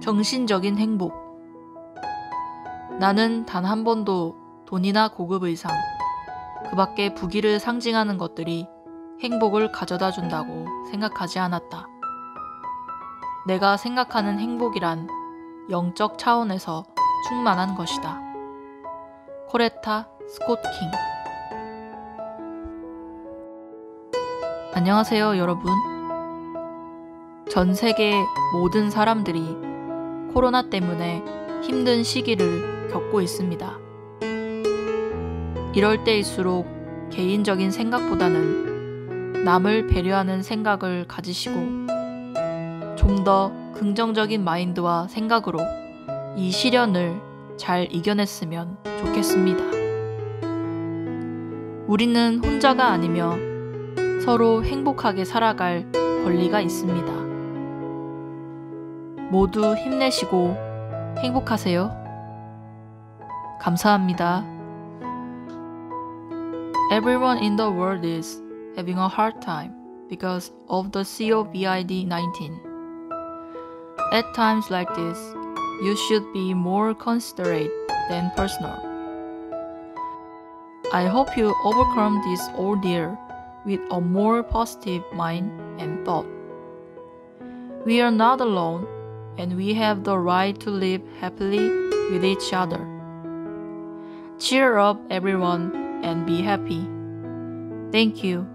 정신적인 행복. 나는 단 한 번도 돈이나 고급 의상, 그 밖에 부귀를 상징하는 것들이 행복을 가져다 준다고 생각하지 않았다. 내가 생각하는 행복이란 영적 차원에서 충만한 것이다. 코레타 스콧 킹 안녕하세요, 여러분. 전 세계 모든 사람들이 코로나 때문에 힘든 시기를 겪고 있습니다. 이럴 때일수록 개인적인 생각보다는 남을 배려하는 생각을 가지시고 좀 더 긍정적인 마인드와 생각으로 이 시련을 잘 이겨냈으면 좋겠습니다. 우리는 혼자가 아니며 서로 행복하게 살아갈 권리가 있습니다. 모두 힘내시고 행복하세요. 감사합니다. Everyone in the world is having a hard time because of the COVID 19. At times like this, you should be more considerate than personal. I hope you overcome this ordeal with a more positive mind and thought. We are not alone, and we have the right to live happily with each other. Cheer up, everyone, and be happy. Thank you.